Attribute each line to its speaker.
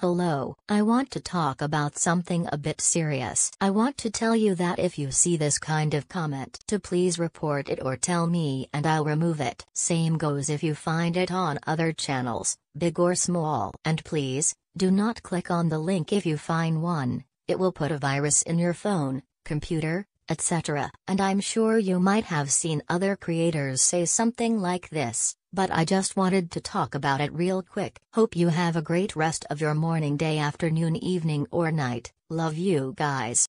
Speaker 1: Hello, I want to talk about something a bit serious. I want to tell you that if you see this kind of comment, to please report it or tell me and I'll remove it. Same goes if you find it on other channels, big or small. And please, do not click on the link if you find one, it will put a virus in your phone, computer, etc. And I'm sure you might have seen other creators say something like this, but I just wanted to talk about it real quick. Hope you have a great rest of your morning, day, afternoon, evening, or night. Love you guys.